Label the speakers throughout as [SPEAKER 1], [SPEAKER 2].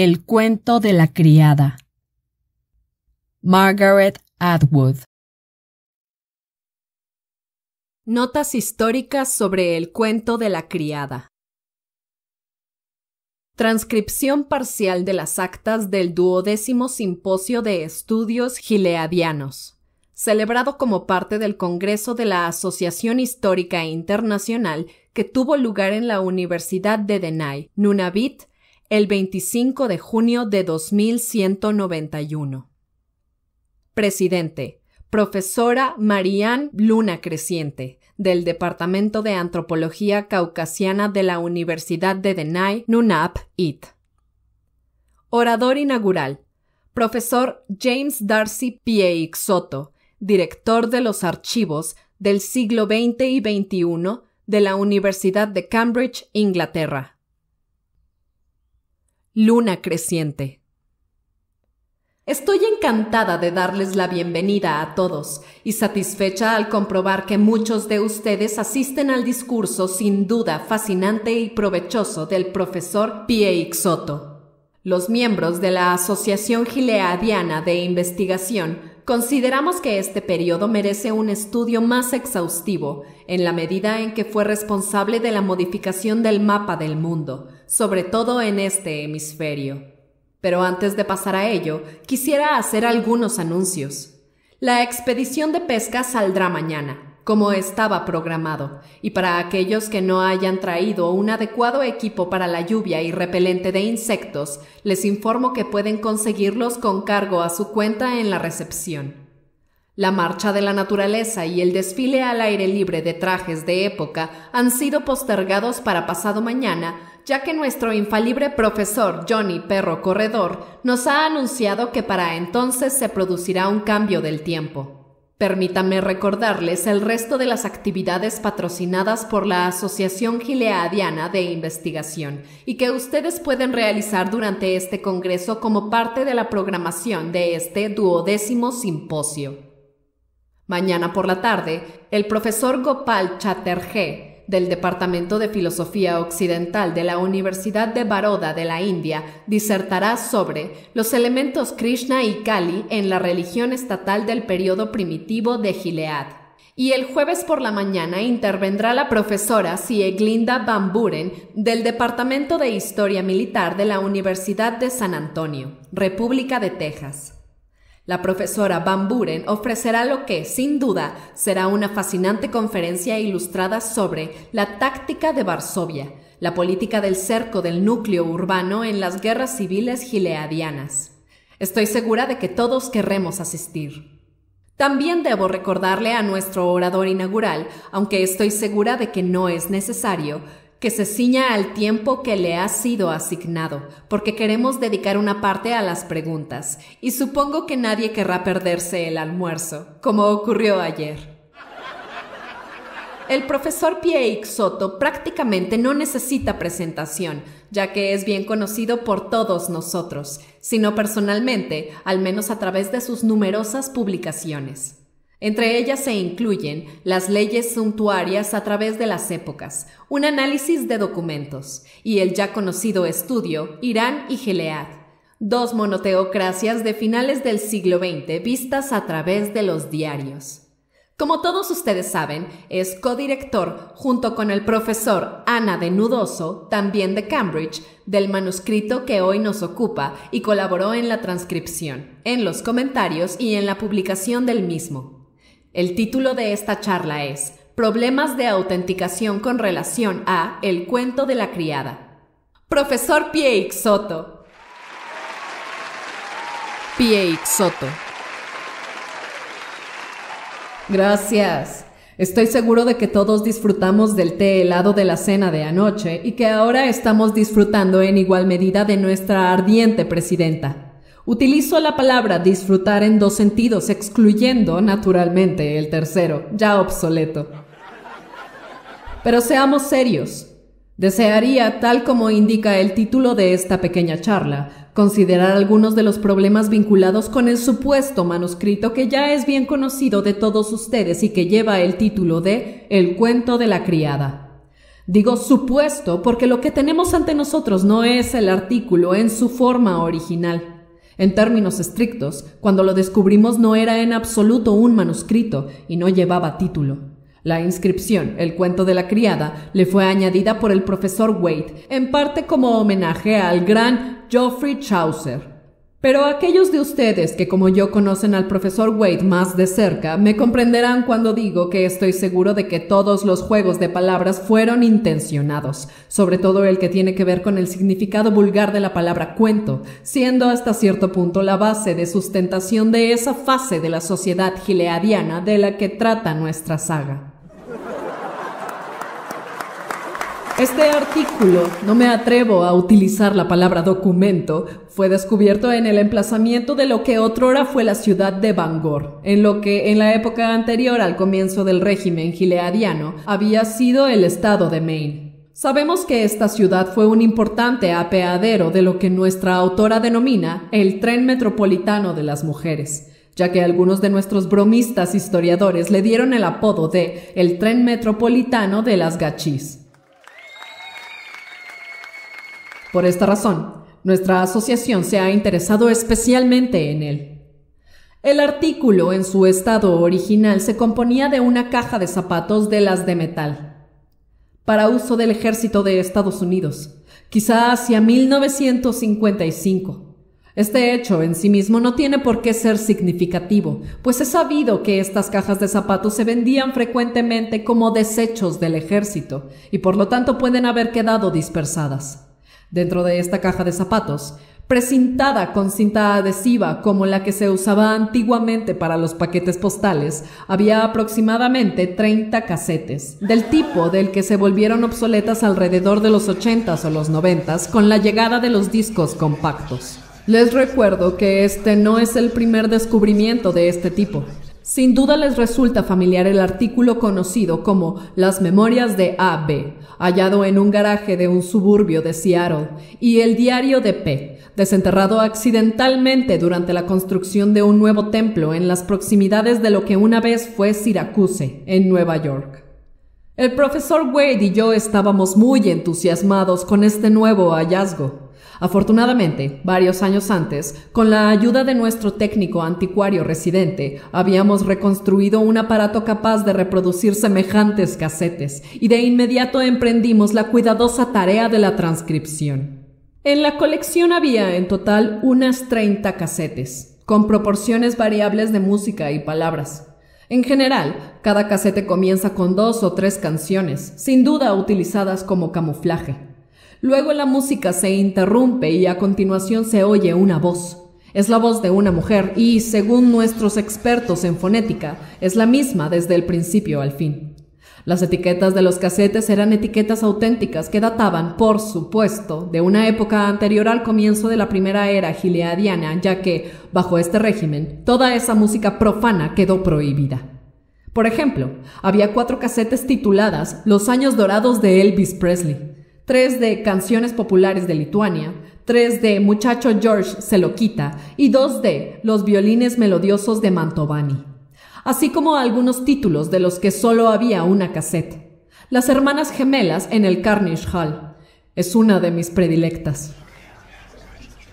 [SPEAKER 1] El cuento de la criada. Margaret Atwood.
[SPEAKER 2] Notas históricas sobre el cuento de la criada. Transcripción parcial de las actas del duodécimo Simposio de Estudios Gileadianos, celebrado como parte del Congreso de la Asociación Histórica Internacional que tuvo lugar en la Universidad de Denay, Nunavut, el 25 de junio de 2191. Presidente. Profesora Marianne Luna Creciente, del Departamento de Antropología Caucasiana de la Universidad de Denay, Nunap, IT. Orador inaugural. Profesor James Darcy Pieix Soto, director de los archivos del siglo XX y XXI de la Universidad de Cambridge, Inglaterra. Luna creciente. Estoy encantada de darles la bienvenida a todos y satisfecha al comprobar que muchos de ustedes asisten al discurso sin duda fascinante y provechoso del profesor Pieix Soto. Los miembros de la Asociación Gileadiana de Investigación consideramos que este periodo merece un estudio más exhaustivo, en la medida en que fue responsable de la modificación del mapa del mundo, sobre todo en este hemisferio. Pero antes de pasar a ello, quisiera hacer algunos anuncios. La expedición de pesca saldrá mañana, como estaba programado, y para aquellos que no hayan traído un adecuado equipo para la lluvia y repelente de insectos, les informo que pueden conseguirlos con cargo a su cuenta en la recepción. La marcha de la naturaleza y el desfile al aire libre de trajes de época han sido postergados para pasado mañana, ya que nuestro infalible profesor Johnny Perro Corredor nos ha anunciado que para entonces se producirá un cambio del tiempo. Permítanme recordarles el resto de las actividades patrocinadas por la Asociación Gileadiana de Investigación y que ustedes pueden realizar durante este Congreso como parte de la programación de este duodécimo simposio. Mañana por la tarde, el profesor Gopal Chatterjee, del Departamento de Filosofía Occidental de la Universidad de Baroda de la India, disertará sobre los elementos Krishna y Kali en la religión estatal del periodo primitivo de Gilead. Y el jueves por la mañana intervendrá la profesora Sieglinda Bamburen del Departamento de Historia Militar de la Universidad de San Antonio, República de Texas. La profesora Van Buren ofrecerá lo que, sin duda, será una fascinante conferencia ilustrada sobre la táctica de Varsovia, la política del cerco del núcleo urbano en las guerras civiles gileadianas. Estoy segura de que todos querremos asistir. También debo recordarle a nuestro orador inaugural, aunque estoy segura de que no es necesario, que se ciña al tiempo que le ha sido asignado, porque queremos dedicar una parte a las preguntas, y supongo que nadie querrá perderse el almuerzo, como ocurrió ayer. El profesor Pieix Soto prácticamente no necesita presentación, ya que es bien conocido por todos nosotros, sino personalmente, al menos a través de sus numerosas publicaciones. Entre ellas se incluyen las leyes suntuarias a través de las épocas, un análisis de documentos y el ya conocido estudio Irán y Gilead, dos monoteocracias de finales del siglo XX vistas a través de los diarios. Como todos ustedes saben, es codirector, junto con el profesor Ana de Nudoso, también de Cambridge, del manuscrito que hoy nos ocupa y colaboró en la transcripción, en los comentarios y en la publicación del mismo. El título de esta charla es Problemas de autenticación con relación a El cuento de la criada. Profesor Pieix Soto. Pieix Soto. Gracias. Estoy seguro de que todos disfrutamos del té helado de la cena de anoche y que ahora estamos disfrutando en igual medida de nuestra ardiente presidenta. Utilizo la palabra disfrutar en dos sentidos, excluyendo, naturalmente, el tercero, ya obsoleto. Pero seamos serios. Desearía, tal como indica el título de esta pequeña charla, considerar algunos de los problemas vinculados con el supuesto manuscrito que ya es bien conocido de todos ustedes y que lleva el título de El cuento de la criada. Digo supuesto porque lo que tenemos ante nosotros no es el artículo en su forma original. En términos estrictos, cuando lo descubrimos no era en absoluto un manuscrito y no llevaba título. La inscripción, el cuento de la criada, le fue añadida por el profesor Wade, en parte como homenaje al gran Geoffrey Chaucer, pero aquellos de ustedes que como yo conocen al profesor Wade más de cerca me comprenderán cuando digo que estoy seguro de que todos los juegos de palabras fueron intencionados, sobre todo el que tiene que ver con el significado vulgar de la palabra cuento, siendo hasta cierto punto la base de sustentación de esa fase de la sociedad gileadiana de la que trata nuestra saga. Este artículo, no me atrevo a utilizar la palabra documento, fue descubierto en el emplazamiento de lo que otrora fue la ciudad de Bangor, en lo que en la época anterior al comienzo del régimen gileadiano había sido el estado de Maine. Sabemos que esta ciudad fue un importante apeadero de lo que nuestra autora denomina el tren metropolitano de las mujeres ya que algunos de nuestros bromistas historiadores le dieron el apodo de el tren metropolitano de las gachis. Por esta razón, nuestra asociación se ha interesado especialmente en él. El artículo en su estado original se componía de una caja de zapatos de las de metal, para uso del ejército de Estados Unidos, quizá hacia 1955. Este hecho en sí mismo no tiene por qué ser significativo, pues es sabido que estas cajas de zapatos se vendían frecuentemente como desechos del ejército y por lo tanto pueden haber quedado dispersadas. Dentro de esta caja de zapatos, precintada con cinta adhesiva como la que se usaba antiguamente para los paquetes postales, había aproximadamente 30 casetes, del tipo del que se volvieron obsoletas alrededor de los 80s o los 90s con la llegada de los discos compactos. Les recuerdo que este no es el primer descubrimiento de este tipo. Sin duda les resulta familiar el artículo conocido como Las Memorias de A.B., hallado en un garaje de un suburbio de Seattle, y el diario de P., desenterrado accidentalmente durante la construcción de un nuevo templo en las proximidades de lo que una vez fue Syracuse, en Nueva York. El profesor Wade y yo estábamos muy entusiasmados con este nuevo hallazgo. Afortunadamente, varios años antes, con la ayuda de nuestro técnico anticuario residente, habíamos reconstruido un aparato capaz de reproducir semejantes casetes, y de inmediato emprendimos la cuidadosa tarea de la transcripción. En la colección había en total unas 30 casetes, con proporciones variables de música y palabras. En general, cada casete comienza con dos o tres canciones, sin duda utilizadas como camuflaje. Luego la música se interrumpe y a continuación se oye una voz. Es la voz de una mujer y, según nuestros expertos en fonética, es la misma desde el principio al fin. Las etiquetas de los casetes eran etiquetas auténticas que databan, por supuesto, de una época anterior al comienzo de la primera era gileadiana, ya que, bajo este régimen, toda esa música profana quedó prohibida. Por ejemplo, había cuatro casetes tituladas Los años dorados de Elvis Presley, tres de Canciones Populares de Lituania, tres de Muchacho George se lo quita y dos de Los violines melodiosos de Mantovani, así como algunos títulos de los que solo había una cassette. Las hermanas gemelas en el Carnegie Hall. Es una de mis predilectas.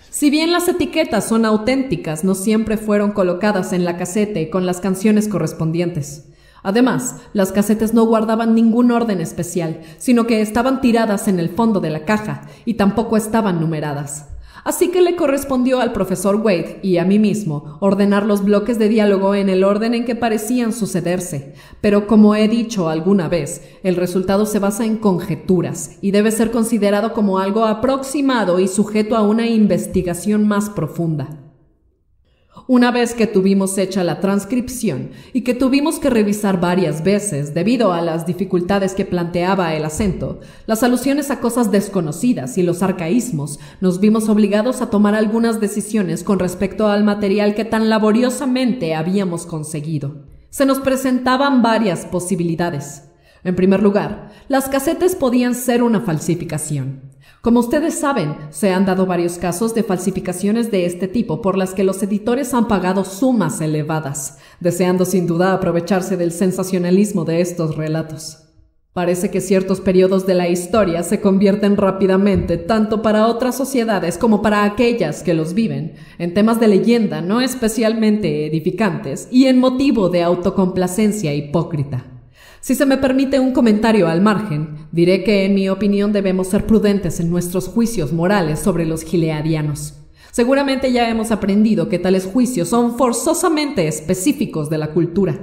[SPEAKER 2] Si bien las etiquetas son auténticas, no siempre fueron colocadas en la casete con las canciones correspondientes. Además, las casetes no guardaban ningún orden especial, sino que estaban tiradas en el fondo de la caja y tampoco estaban numeradas. Así que le correspondió al profesor Wade y a mí mismo ordenar los bloques de diálogo en el orden en que parecían sucederse. Pero como he dicho alguna vez, el resultado se basa en conjeturas y debe ser considerado como algo aproximado y sujeto a una investigación más profunda. Una vez que tuvimos hecha la transcripción y que tuvimos que revisar varias veces debido a las dificultades que planteaba el acento, las alusiones a cosas desconocidas y los arcaísmos, nos vimos obligados a tomar algunas decisiones con respecto al material que tan laboriosamente habíamos conseguido. Se nos presentaban varias posibilidades. En primer lugar, las casetes podían ser una falsificación. Como ustedes saben, se han dado varios casos de falsificaciones de este tipo por las que los editores han pagado sumas elevadas, deseando sin duda aprovecharse del sensacionalismo de estos relatos. Parece que ciertos periodos de la historia se convierten rápidamente, tanto para otras sociedades como para aquellas que los viven, en temas de leyenda no especialmente edificantes y en motivo de autocomplacencia hipócrita. Si se me permite un comentario al margen, diré que en mi opinión debemos ser prudentes en nuestros juicios morales sobre los gileadianos. Seguramente ya hemos aprendido que tales juicios son forzosamente específicos de la cultura.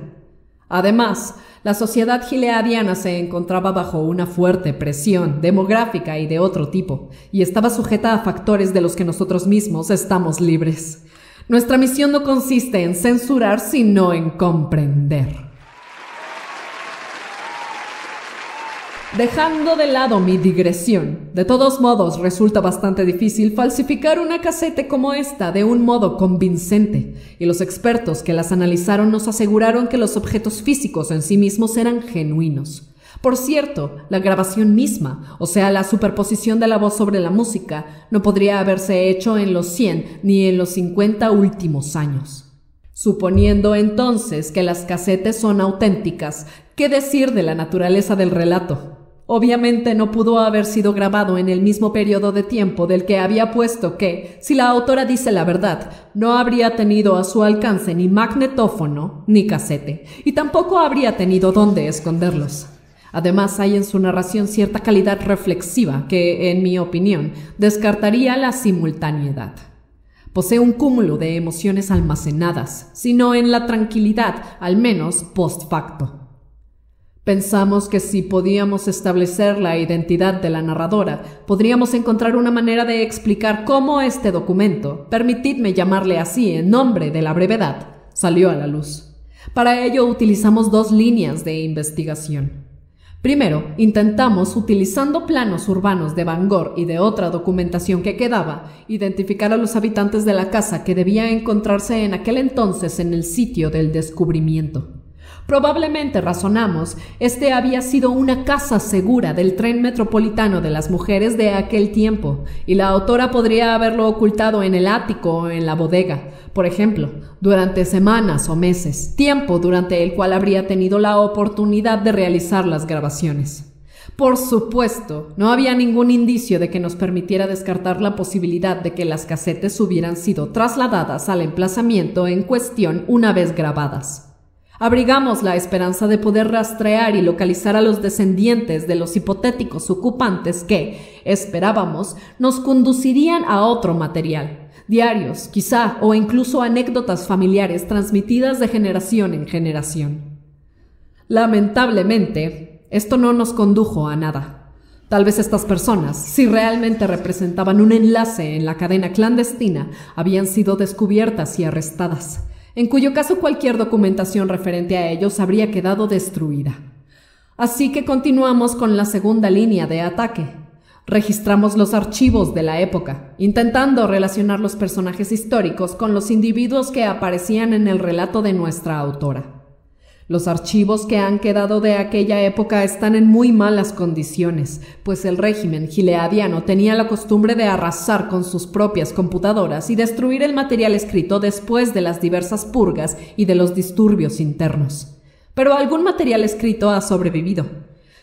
[SPEAKER 2] Además, la sociedad gileadiana se encontraba bajo una fuerte presión demográfica y de otro tipo, y estaba sujeta a factores de los que nosotros mismos estamos libres. Nuestra misión no consiste en censurar, sino en comprender. Dejando de lado mi digresión, de todos modos resulta bastante difícil falsificar una casete como esta de un modo convincente, y los expertos que las analizaron nos aseguraron que los objetos físicos en sí mismos eran genuinos. Por cierto, la grabación misma, o sea, la superposición de la voz sobre la música, no podría haberse hecho en los 100 ni en los 50 últimos años. Suponiendo entonces que las casetes son auténticas, ¿qué decir de la naturaleza del relato? Obviamente no pudo haber sido grabado en el mismo periodo de tiempo del que había puesto que, si la autora dice la verdad, no habría tenido a su alcance ni magnetófono ni casete, y tampoco habría tenido dónde esconderlos. Además, hay en su narración cierta calidad reflexiva que, en mi opinión, descartaría la simultaneidad. Posee un cúmulo de emociones almacenadas, sino en la tranquilidad, al menos post facto. Pensamos que si podíamos establecer la identidad de la narradora, podríamos encontrar una manera de explicar cómo este documento, permitidme llamarle así en nombre de la brevedad, salió a la luz. Para ello utilizamos dos líneas de investigación. Primero, intentamos, utilizando planos urbanos de Bangor y de otra documentación que quedaba, identificar a los habitantes de la casa que debía encontrarse en aquel entonces en el sitio del descubrimiento. Probablemente razonamos, este había sido una casa segura del tren metropolitano de las mujeres de aquel tiempo, y la autora podría haberlo ocultado en el ático o en la bodega, por ejemplo, durante semanas o meses, tiempo durante el cual habría tenido la oportunidad de realizar las grabaciones. Por supuesto, no había ningún indicio de que nos permitiera descartar la posibilidad de que las casetes hubieran sido trasladadas al emplazamiento en cuestión una vez grabadas abrigamos la esperanza de poder rastrear y localizar a los descendientes de los hipotéticos ocupantes que, esperábamos, nos conducirían a otro material, diarios, quizá, o incluso anécdotas familiares transmitidas de generación en generación. Lamentablemente, esto no nos condujo a nada. Tal vez estas personas, si realmente representaban un enlace en la cadena clandestina, habían sido descubiertas y arrestadas en cuyo caso cualquier documentación referente a ellos habría quedado destruida. Así que continuamos con la segunda línea de ataque. Registramos los archivos de la época, intentando relacionar los personajes históricos con los individuos que aparecían en el relato de nuestra autora. Los archivos que han quedado de aquella época están en muy malas condiciones, pues el régimen gileadiano tenía la costumbre de arrasar con sus propias computadoras y destruir el material escrito después de las diversas purgas y de los disturbios internos. Pero algún material escrito ha sobrevivido.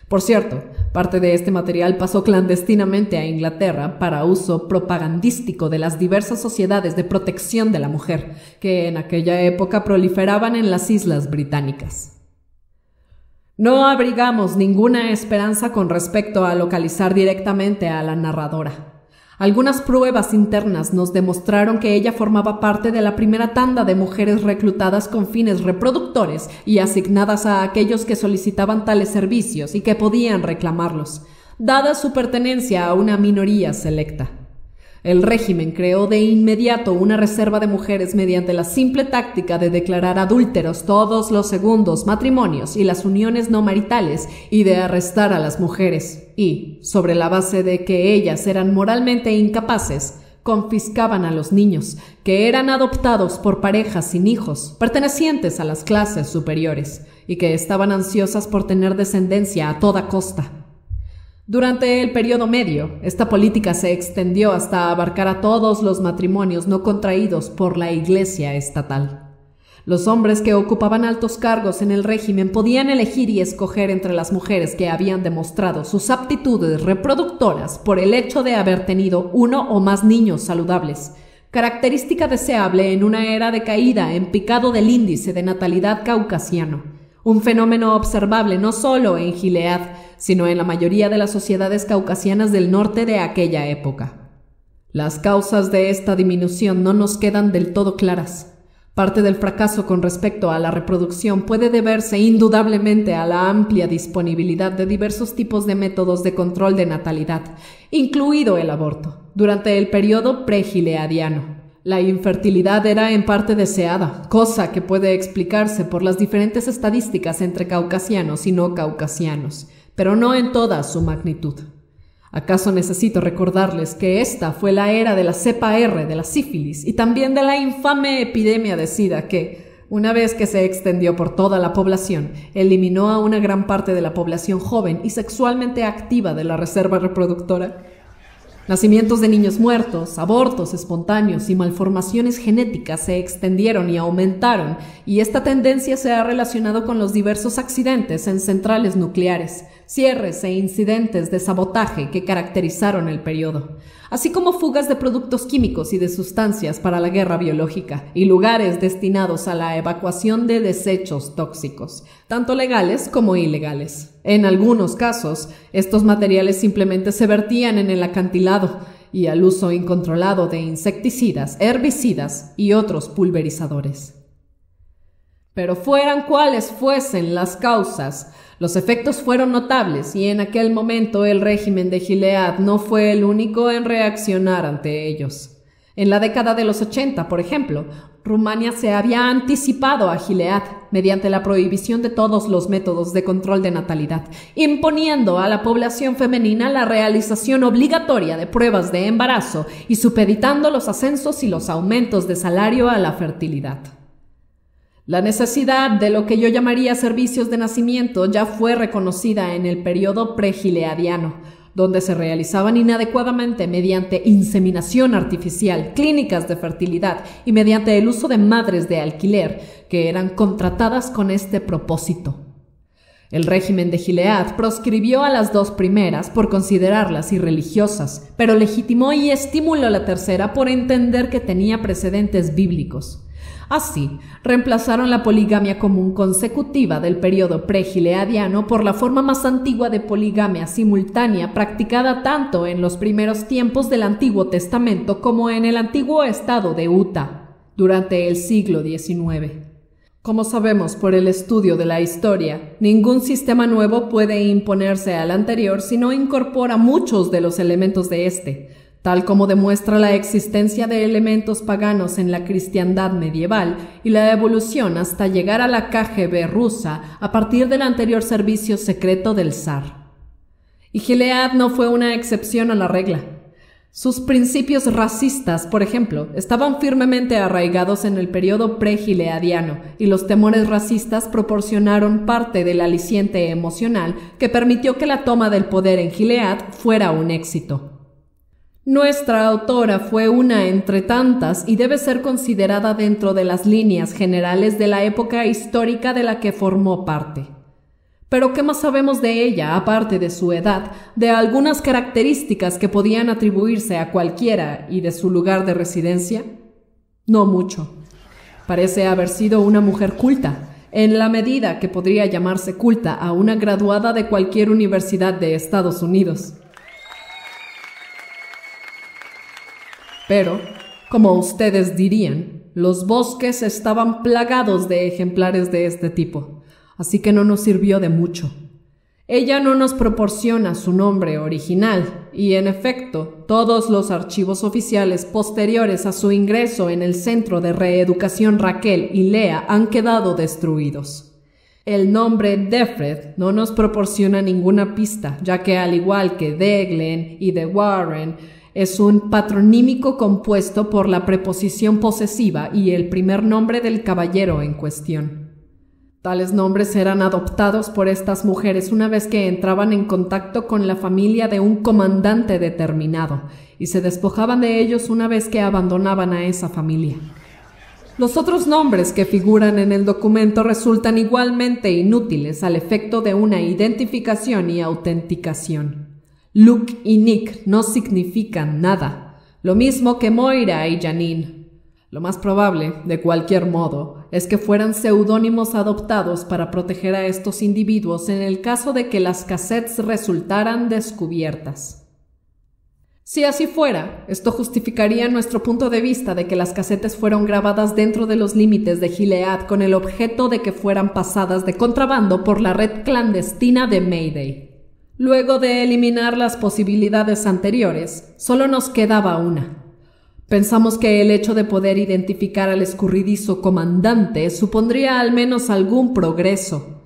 [SPEAKER 2] Por cierto, parte de este material pasó clandestinamente a Inglaterra para uso propagandístico de las diversas sociedades de protección de la mujer, que en aquella época proliferaban en las islas británicas. No abrigamos ninguna esperanza con respecto a localizar directamente a la narradora. Algunas pruebas internas nos demostraron que ella formaba parte de la primera tanda de mujeres reclutadas con fines reproductores y asignadas a aquellos que solicitaban tales servicios y que podían reclamarlos, dada su pertenencia a una minoría selecta. El régimen creó de inmediato una reserva de mujeres mediante la simple táctica de declarar adúlteros todos los segundos matrimonios y las uniones no maritales y de arrestar a las mujeres y, sobre la base de que ellas eran moralmente incapaces, confiscaban a los niños, que eran adoptados por parejas sin hijos, pertenecientes a las clases superiores, y que estaban ansiosas por tener descendencia a toda costa. Durante el periodo medio, esta política se extendió hasta abarcar a todos los matrimonios no contraídos por la Iglesia estatal. Los hombres que ocupaban altos cargos en el régimen podían elegir y escoger entre las mujeres que habían demostrado sus aptitudes reproductoras por el hecho de haber tenido uno o más niños saludables, característica deseable en una era de caída en picado del índice de natalidad caucasiano, un fenómeno observable no solo en Gilead, sino en la mayoría de las sociedades caucasianas del norte de aquella época. Las causas de esta disminución no nos quedan del todo claras. Parte del fracaso con respecto a la reproducción puede deberse indudablemente a la amplia disponibilidad de diversos tipos de métodos de control de natalidad, incluido el aborto, durante el periodo pregileadiano. La infertilidad era en parte deseada, cosa que puede explicarse por las diferentes estadísticas entre caucasianos y no caucasianos, pero no en toda su magnitud. ¿Acaso necesito recordarles que esta fue la era de la cepa R de la sífilis y también de la infame epidemia de SIDA que, una vez que se extendió por toda la población, eliminó a una gran parte de la población joven y sexualmente activa de la reserva reproductora? Nacimientos de niños muertos, abortos espontáneos y malformaciones genéticas se extendieron y aumentaron, y esta tendencia se ha relacionado con los diversos accidentes en centrales nucleares, cierres e incidentes de sabotaje que caracterizaron el periodo, así como fugas de productos químicos y de sustancias para la guerra biológica y lugares destinados a la evacuación de desechos tóxicos, tanto legales como ilegales. En algunos casos, estos materiales simplemente se vertían en el acantilado y al uso incontrolado de insecticidas, herbicidas y otros pulverizadores. Pero fueran cuales fuesen las causas, los efectos fueron notables y en aquel momento el régimen de Gilead no fue el único en reaccionar ante ellos. En la década de los 80, por ejemplo, Rumania se había anticipado a Gilead mediante la prohibición de todos los métodos de control de natalidad, imponiendo a la población femenina la realización obligatoria de pruebas de embarazo y supeditando los ascensos y los aumentos de salario a la fertilidad. La necesidad de lo que yo llamaría servicios de nacimiento ya fue reconocida en el periodo pregileadiano, donde se realizaban inadecuadamente mediante inseminación artificial, clínicas de fertilidad y mediante el uso de madres de alquiler, que eran contratadas con este propósito. El régimen de Gilead proscribió a las dos primeras por considerarlas irreligiosas, pero legitimó y estimuló la tercera por entender que tenía precedentes bíblicos. Así, reemplazaron la poligamia común consecutiva del periodo pregileadiano por la forma más antigua de poligamia simultánea practicada tanto en los primeros tiempos del Antiguo Testamento como en el antiguo estado de Utah durante el siglo XIX. Como sabemos por el estudio de la historia, ningún sistema nuevo puede imponerse al anterior si no incorpora muchos de los elementos de éste, tal como demuestra la existencia de elementos paganos en la cristiandad medieval y la evolución hasta llegar a la KGB rusa a partir del anterior servicio secreto del zar. Y Gilead no fue una excepción a la regla. Sus principios racistas, por ejemplo, estaban firmemente arraigados en el periodo pre-gileadiano, y los temores racistas proporcionaron parte del aliciente emocional que permitió que la toma del poder en Gilead fuera un éxito. Nuestra autora fue una entre tantas y debe ser considerada dentro de las líneas generales de la época histórica de la que formó parte. Pero ¿qué más sabemos de ella, aparte de su edad, de algunas características que podían atribuirse a cualquiera y de su lugar de residencia? No mucho. Parece haber sido una mujer culta, en la medida que podría llamarse culta a una graduada de cualquier universidad de Estados Unidos. Pero, como ustedes dirían, los bosques estaban plagados de ejemplares de este tipo, así que no nos sirvió de mucho. Ella no nos proporciona su nombre original y, en efecto, todos los archivos oficiales posteriores a su ingreso en el Centro de Reeducación Raquel y Lea han quedado destruidos. El nombre Defred no nos proporciona ninguna pista, ya que al igual que Deglen y de Warren, es un patronímico compuesto por la preposición posesiva y el primer nombre del caballero en cuestión. Tales nombres eran adoptados por estas mujeres una vez que entraban en contacto con la familia de un comandante determinado y se despojaban de ellos una vez que abandonaban a esa familia. Los otros nombres que figuran en el documento resultan igualmente inútiles al efecto de una identificación y autenticación. Luke y Nick no significan nada, lo mismo que Moira y Janine. Lo más probable, de cualquier modo, es que fueran seudónimos adoptados para proteger a estos individuos en el caso de que las cassettes resultaran descubiertas. Si así fuera, esto justificaría nuestro punto de vista de que las casetes fueron grabadas dentro de los límites de Gilead con el objeto de que fueran pasadas de contrabando por la red clandestina de Mayday. Luego de eliminar las posibilidades anteriores, solo nos quedaba una. Pensamos que el hecho de poder identificar al escurridizo comandante supondría al menos algún progreso,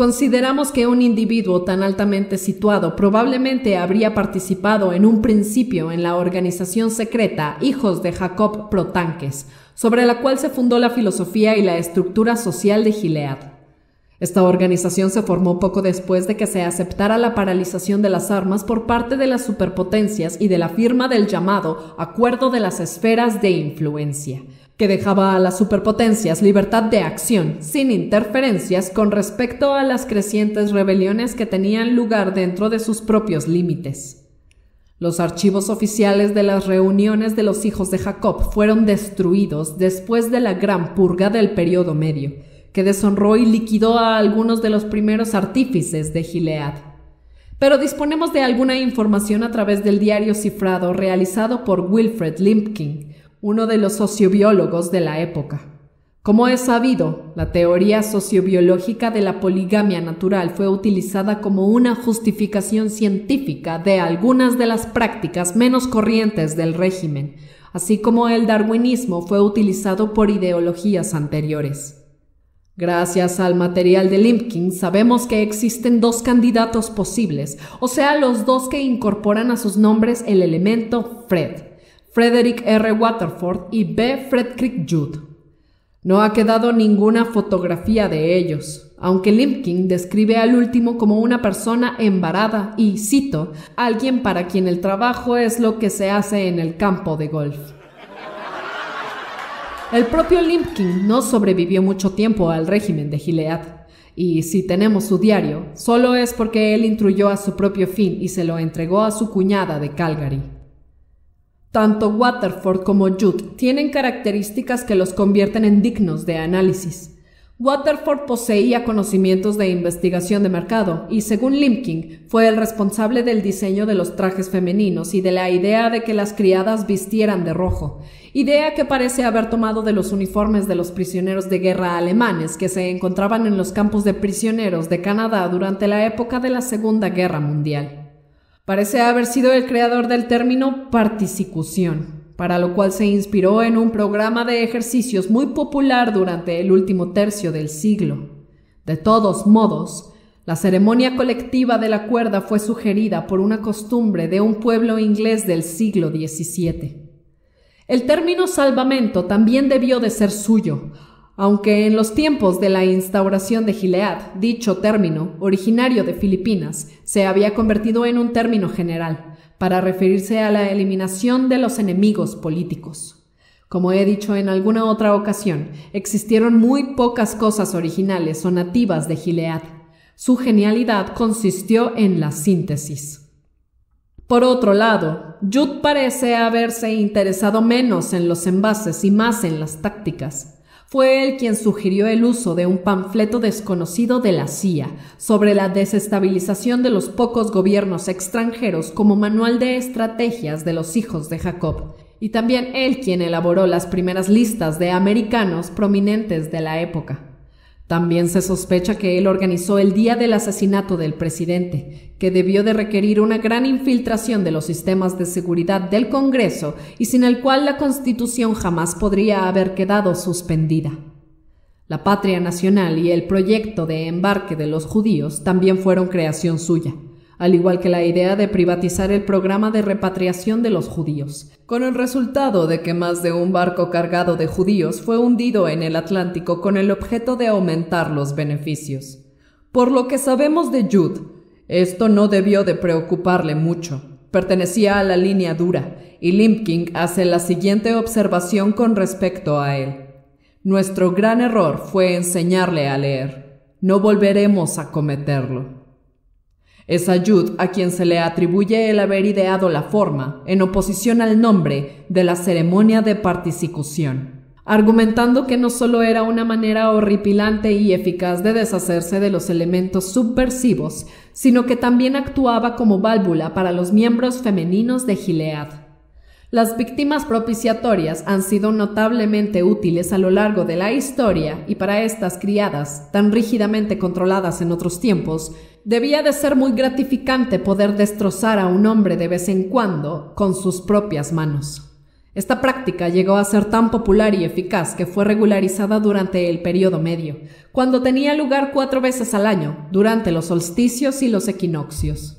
[SPEAKER 2] Consideramos que un individuo tan altamente situado probablemente habría participado en un principio en la organización secreta Hijos de Jacob Protanques, sobre la cual se fundó la filosofía y la estructura social de Gilead. Esta organización se formó poco después de que se aceptara la paralización de las armas por parte de las superpotencias y de la firma del llamado Acuerdo de las Esferas de Influencia, que dejaba a las superpotencias libertad de acción, sin interferencias con respecto a las crecientes rebeliones que tenían lugar dentro de sus propios límites. Los archivos oficiales de las reuniones de los hijos de Jacob fueron destruidos después de la gran purga del periodo medio, que deshonró y liquidó a algunos de los primeros artífices de Gilead. Pero disponemos de alguna información a través del diario cifrado realizado por Wilfred Limpkin, uno de los sociobiólogos de la época. Como es sabido, la teoría sociobiológica de la poligamia natural fue utilizada como una justificación científica de algunas de las prácticas menos corrientes del régimen, así como el darwinismo fue utilizado por ideologías anteriores. Gracias al material de Limpkin sabemos que existen dos candidatos posibles, o sea, los dos que incorporan a sus nombres el elemento Fred. Frederick R. Waterford y B. Frederick Judd. No ha quedado ninguna fotografía de ellos, aunque Limpkin describe al último como una persona embarada y, cito, alguien para quien el trabajo es lo que se hace en el campo de golf. El propio Limpkin no sobrevivió mucho tiempo al régimen de Gilead, y si tenemos su diario, solo es porque él instruyó a su propio fin y se lo entregó a su cuñada de Calgary. Tanto Waterford como Judd tienen características que los convierten en dignos de análisis. Waterford poseía conocimientos de investigación de mercado y, según Limpkin, fue el responsable del diseño de los trajes femeninos y de la idea de que las criadas vistieran de rojo, idea que parece haber tomado de los uniformes de los prisioneros de guerra alemanes que se encontraban en los campos de prisioneros de Canadá durante la época de la Segunda Guerra Mundial. Parece haber sido el creador del término particicución, para lo cual se inspiró en un programa de ejercicios muy popular durante el último tercio del siglo. De todos modos, la ceremonia colectiva de la cuerda fue sugerida por una costumbre de un pueblo inglés del siglo XVII. El término salvamento también debió de ser suyo, aunque en los tiempos de la instauración de Gilead, dicho término, originario de Filipinas, se había convertido en un término general, para referirse a la eliminación de los enemigos políticos. Como he dicho en alguna otra ocasión, existieron muy pocas cosas originales o nativas de Gilead. Su genialidad consistió en la síntesis. Por otro lado, Judd parece haberse interesado menos en los envases y más en las tácticas. Fue él quien sugirió el uso de un panfleto desconocido de la CIA sobre la desestabilización de los pocos gobiernos extranjeros como manual de estrategias de los hijos de Jacob, y también él quien elaboró las primeras listas de americanos prominentes de la época. También se sospecha que él organizó el día del asesinato del presidente, que debió de requerir una gran infiltración de los sistemas de seguridad del Congreso y sin el cual la Constitución jamás podría haber quedado suspendida. La patria nacional y el proyecto de embarque de los judíos también fueron creación suya al igual que la idea de privatizar el programa de repatriación de los judíos, con el resultado de que más de un barco cargado de judíos fue hundido en el Atlántico con el objeto de aumentar los beneficios. Por lo que sabemos de Jude, esto no debió de preocuparle mucho. Pertenecía a la línea dura, y Limpkin hace la siguiente observación con respecto a él. Nuestro gran error fue enseñarle a leer. No volveremos a cometerlo. Es a Jude a quien se le atribuye el haber ideado la forma, en oposición al nombre, de la ceremonia de participación, argumentando que no solo era una manera horripilante y eficaz de deshacerse de los elementos subversivos, sino que también actuaba como válvula para los miembros femeninos de Gilead. Las víctimas propiciatorias han sido notablemente útiles a lo largo de la historia y para estas criadas, tan rígidamente controladas en otros tiempos, debía de ser muy gratificante poder destrozar a un hombre de vez en cuando con sus propias manos. Esta práctica llegó a ser tan popular y eficaz que fue regularizada durante el periodo medio, cuando tenía lugar cuatro veces al año, durante los solsticios y los equinoccios.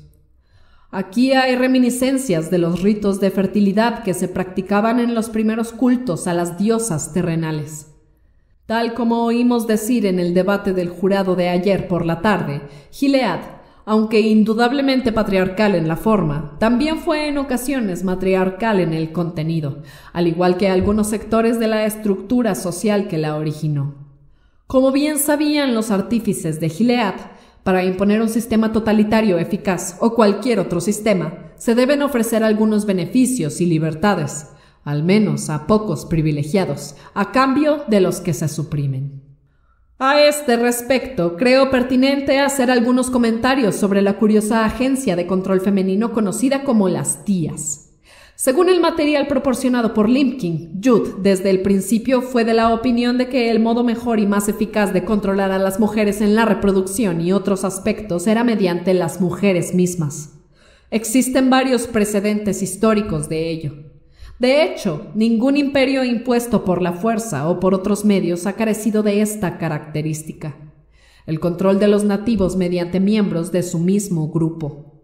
[SPEAKER 2] Aquí hay reminiscencias de los ritos de fertilidad que se practicaban en los primeros cultos a las diosas terrenales. Tal como oímos decir en el debate del jurado de ayer por la tarde, Gilead, aunque indudablemente patriarcal en la forma, también fue en ocasiones matriarcal en el contenido, al igual que algunos sectores de la estructura social que la originó. Como bien sabían los artífices de Gilead, para imponer un sistema totalitario eficaz o cualquier otro sistema, se deben ofrecer algunos beneficios y libertades, al menos a pocos privilegiados, a cambio de los que se suprimen. A este respecto, creo pertinente hacer algunos comentarios sobre la curiosa agencia de control femenino conocida como las tías. Según el material proporcionado por Limpkin, Jude desde el principio fue de la opinión de que el modo mejor y más eficaz de controlar a las mujeres en la reproducción y otros aspectos era mediante las mujeres mismas. Existen varios precedentes históricos de ello. De hecho, ningún imperio impuesto por la fuerza o por otros medios ha carecido de esta característica. El control de los nativos mediante miembros de su mismo grupo.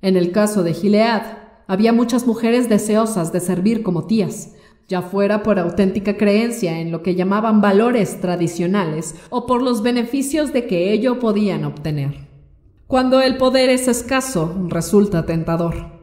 [SPEAKER 2] En el caso de Gilead, había muchas mujeres deseosas de servir como tías, ya fuera por auténtica creencia en lo que llamaban valores tradicionales o por los beneficios de que ello podían obtener. Cuando el poder es escaso, resulta tentador.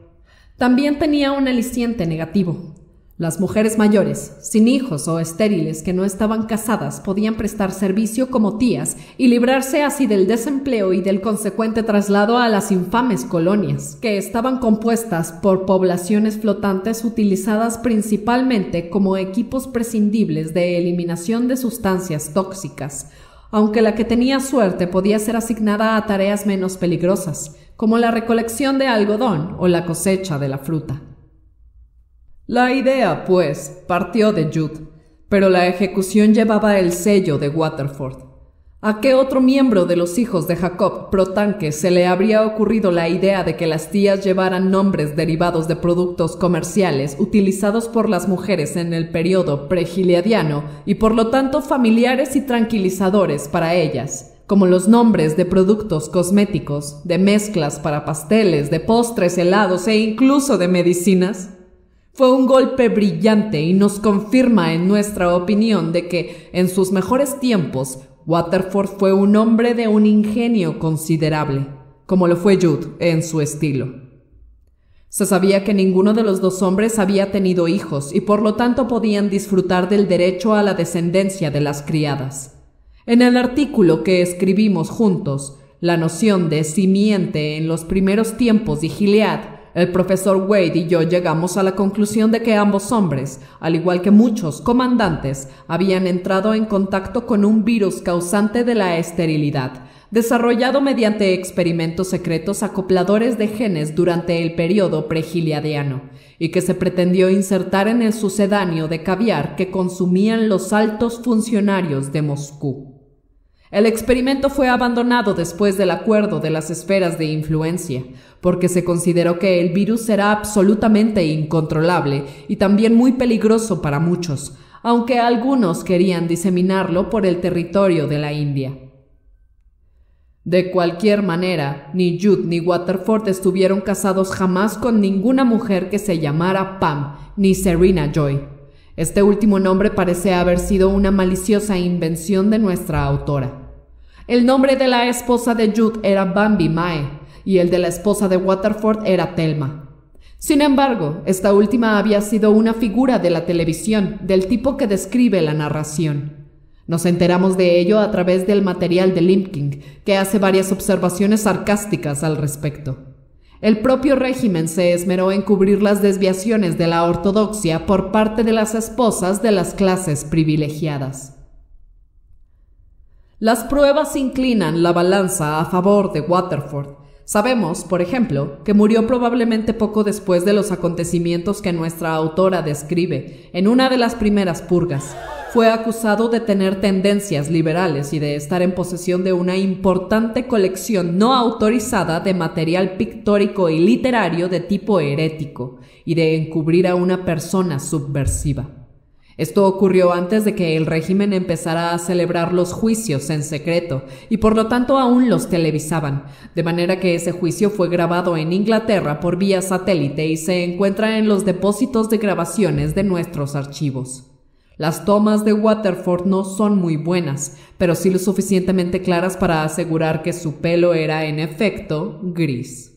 [SPEAKER 2] También tenía un aliciente negativo. Las mujeres mayores, sin hijos o estériles que no estaban casadas, podían prestar servicio como tías y librarse así del desempleo y del consecuente traslado a las infames colonias, que estaban compuestas por poblaciones flotantes utilizadas principalmente como equipos prescindibles de eliminación de sustancias tóxicas, aunque la que tenía suerte podía ser asignada a tareas menos peligrosas, como la recolección de algodón o la cosecha de la fruta. La idea, pues, partió de Jude, pero la ejecución llevaba el sello de Waterford. ¿A qué otro miembro de los hijos de Jacob Protanque se le habría ocurrido la idea de que las tías llevaran nombres derivados de productos comerciales utilizados por las mujeres en el periodo pregiliadiano y por lo tanto familiares y tranquilizadores para ellas, como los nombres de productos cosméticos, de mezclas para pasteles, de postres, helados e incluso de medicinas? Fue un golpe brillante y nos confirma en nuestra opinión de que, en sus mejores tiempos, Waterford fue un hombre de un ingenio considerable, como lo fue Jude en su estilo. Se sabía que ninguno de los dos hombres había tenido hijos y por lo tanto podían disfrutar del derecho a la descendencia de las criadas. En el artículo que escribimos juntos, la noción de simiente en los primeros tiempos de Gilead el profesor Wade y yo llegamos a la conclusión de que ambos hombres, al igual que muchos comandantes, habían entrado en contacto con un virus causante de la esterilidad, desarrollado mediante experimentos secretos acopladores de genes durante el periodo pregiliadiano, y que se pretendió insertar en el sucedáneo de caviar que consumían los altos funcionarios de Moscú. El experimento fue abandonado después del acuerdo de las esferas de influencia, porque se consideró que el virus era absolutamente incontrolable y también muy peligroso para muchos, aunque algunos querían diseminarlo por el territorio de la India. De cualquier manera, ni Jude ni Waterford estuvieron casados jamás con ninguna mujer que se llamara Pam ni Serena Joy. Este último nombre parece haber sido una maliciosa invención de nuestra autora. El nombre de la esposa de Jude era Bambi Mae y el de la esposa de Waterford era Thelma. Sin embargo, esta última había sido una figura de la televisión, del tipo que describe la narración. Nos enteramos de ello a través del material de Limpking, que hace varias observaciones sarcásticas al respecto. El propio régimen se esmeró en cubrir las desviaciones de la ortodoxia por parte de las esposas de las clases privilegiadas. Las pruebas inclinan la balanza a favor de Waterford, Sabemos, por ejemplo, que murió probablemente poco después de los acontecimientos que nuestra autora describe en una de las primeras purgas. Fue acusado de tener tendencias liberales y de estar en posesión de una importante colección no autorizada de material pictórico y literario de tipo herético, y de encubrir a una persona subversiva. Esto ocurrió antes de que el régimen empezara a celebrar los juicios en secreto, y por lo tanto aún los televisaban, de manera que ese juicio fue grabado en Inglaterra por vía satélite y se encuentra en los depósitos de grabaciones de nuestros archivos. Las tomas de Waterford no son muy buenas, pero sí lo suficientemente claras para asegurar que su pelo era en efecto gris.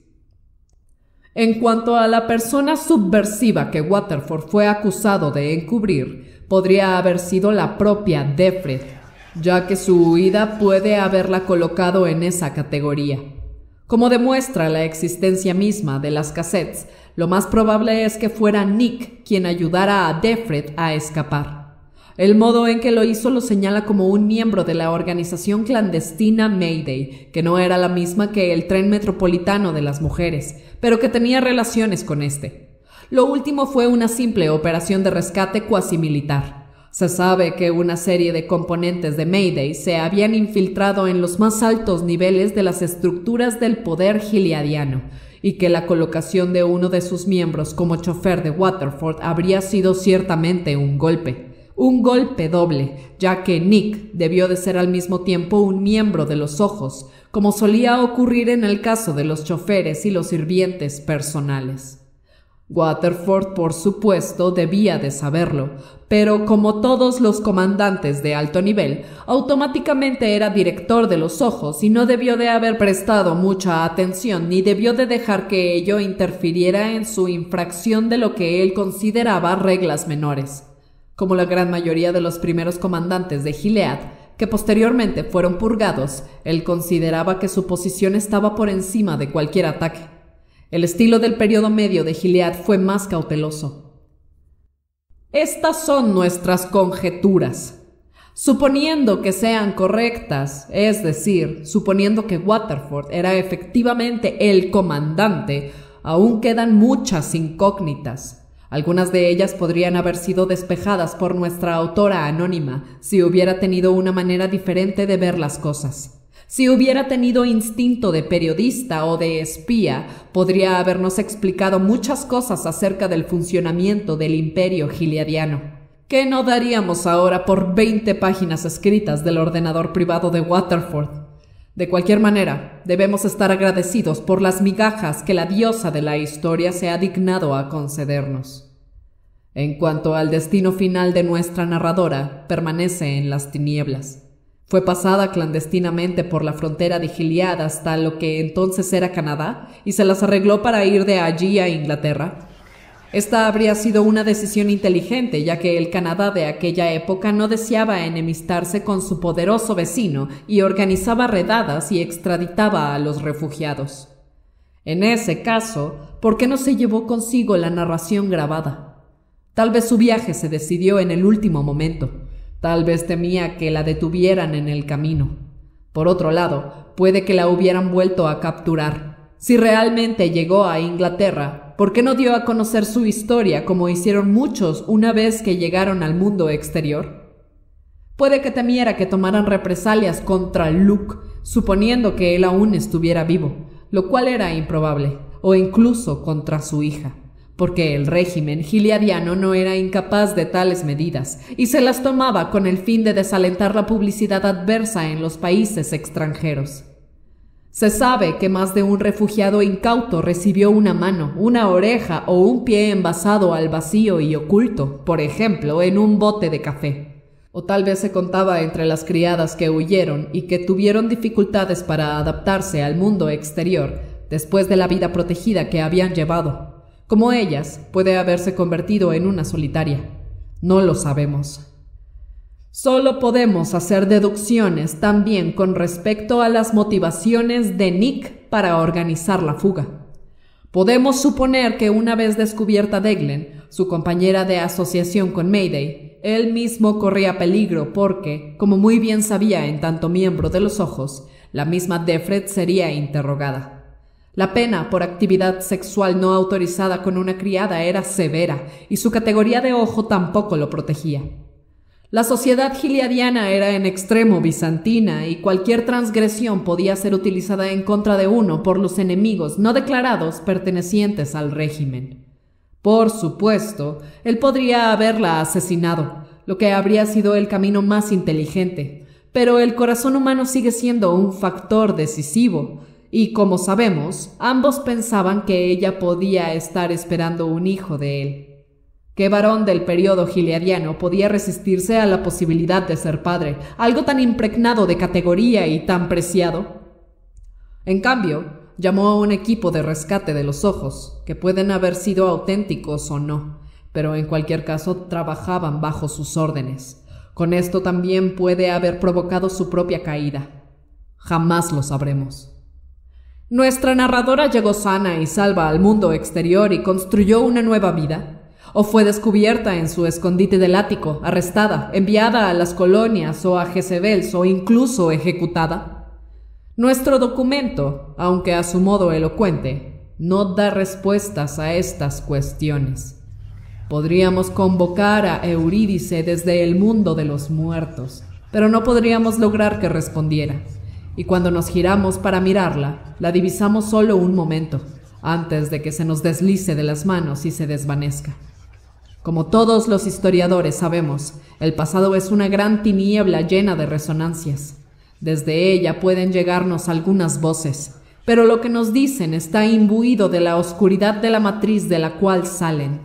[SPEAKER 2] En cuanto a la persona subversiva que Waterford fue acusado de encubrir, podría haber sido la propia Defred, ya que su huida puede haberla colocado en esa categoría. Como demuestra la existencia misma de las cassettes, lo más probable es que fuera Nick quien ayudara a Defred a escapar. El modo en que lo hizo lo señala como un miembro de la organización clandestina Mayday, que no era la misma que el tren metropolitano de las mujeres, pero que tenía relaciones con este. Lo último fue una simple operación de rescate cuasi militar. Se sabe que una serie de componentes de Mayday se habían infiltrado en los más altos niveles de las estructuras del poder giliadiano, y que la colocación de uno de sus miembros como chofer de Waterford habría sido ciertamente un golpe. Un golpe doble, ya que Nick debió de ser al mismo tiempo un miembro de los ojos, como solía ocurrir en el caso de los choferes y los sirvientes personales. Waterford, por supuesto, debía de saberlo, pero como todos los comandantes de alto nivel, automáticamente era director de los ojos y no debió de haber prestado mucha atención ni debió de dejar que ello interfiriera en su infracción de lo que él consideraba reglas menores. Como la gran mayoría de los primeros comandantes de Gilead, que posteriormente fueron purgados, él consideraba que su posición estaba por encima de cualquier ataque. El estilo del periodo medio de Gilead fue más cauteloso. Estas son nuestras conjeturas. Suponiendo que sean correctas, es decir, suponiendo que Waterford era efectivamente el comandante, aún quedan muchas incógnitas. Algunas de ellas podrían haber sido despejadas por nuestra autora anónima si hubiera tenido una manera diferente de ver las cosas. Si hubiera tenido instinto de periodista o de espía, podría habernos explicado muchas cosas acerca del funcionamiento del imperio giliadiano. ¿Qué no daríamos ahora por veinte páginas escritas del ordenador privado de Waterford? De cualquier manera, debemos estar agradecidos por las migajas que la diosa de la historia se ha dignado a concedernos. En cuanto al destino final de nuestra narradora, permanece en las tinieblas. Fue pasada clandestinamente por la frontera de Gilead hasta lo que entonces era Canadá y se las arregló para ir de allí a Inglaterra. Esta habría sido una decisión inteligente, ya que el Canadá de aquella época no deseaba enemistarse con su poderoso vecino y organizaba redadas y extraditaba a los refugiados. En ese caso, ¿por qué no se llevó consigo la narración grabada? Tal vez su viaje se decidió en el último momento. Tal vez temía que la detuvieran en el camino. Por otro lado, puede que la hubieran vuelto a capturar. Si realmente llegó a Inglaterra, ¿Por qué no dio a conocer su historia como hicieron muchos una vez que llegaron al mundo exterior? Puede que temiera que tomaran represalias contra Luke, suponiendo que él aún estuviera vivo, lo cual era improbable, o incluso contra su hija, porque el régimen giliadiano no era incapaz de tales medidas, y se las tomaba con el fin de desalentar la publicidad adversa en los países extranjeros. Se sabe que más de un refugiado incauto recibió una mano, una oreja o un pie envasado al vacío y oculto, por ejemplo, en un bote de café. O tal vez se contaba entre las criadas que huyeron y que tuvieron dificultades para adaptarse al mundo exterior después de la vida protegida que habían llevado. Como ellas, puede haberse convertido en una solitaria. No lo sabemos. Solo podemos hacer deducciones también con respecto a las motivaciones de Nick para organizar la fuga. Podemos suponer que una vez descubierta Deglen, su compañera de asociación con Mayday, él mismo corría peligro porque, como muy bien sabía en tanto miembro de los ojos, la misma Defred sería interrogada. La pena por actividad sexual no autorizada con una criada era severa y su categoría de ojo tampoco lo protegía. La sociedad giliadiana era en extremo bizantina y cualquier transgresión podía ser utilizada en contra de uno por los enemigos no declarados pertenecientes al régimen. Por supuesto, él podría haberla asesinado, lo que habría sido el camino más inteligente, pero el corazón humano sigue siendo un factor decisivo, y como sabemos, ambos pensaban que ella podía estar esperando un hijo de él. ¿Qué varón del periodo gileadiano podía resistirse a la posibilidad de ser padre, algo tan impregnado de categoría y tan preciado? En cambio, llamó a un equipo de rescate de los ojos, que pueden haber sido auténticos o no, pero en cualquier caso trabajaban bajo sus órdenes. Con esto también puede haber provocado su propia caída. Jamás lo sabremos. Nuestra narradora llegó sana y salva al mundo exterior y construyó una nueva vida o fue descubierta en su escondite del ático, arrestada, enviada a las colonias o a Jezebel o incluso ejecutada? Nuestro documento, aunque a su modo elocuente, no da respuestas a estas cuestiones. Podríamos convocar a Eurídice desde el mundo de los muertos, pero no podríamos lograr que respondiera. Y cuando nos giramos para mirarla, la divisamos solo un momento, antes de que se nos deslice de las manos y se desvanezca. Como todos los historiadores sabemos, el pasado es una gran tiniebla llena de resonancias. Desde ella pueden llegarnos algunas voces, pero lo que nos dicen está imbuido de la oscuridad de la matriz de la cual salen.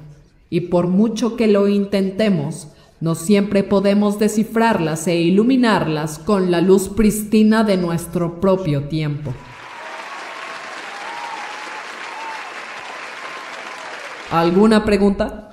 [SPEAKER 2] Y por mucho que lo intentemos, no siempre podemos descifrarlas e iluminarlas con la luz pristina de nuestro propio tiempo. ¿Alguna pregunta?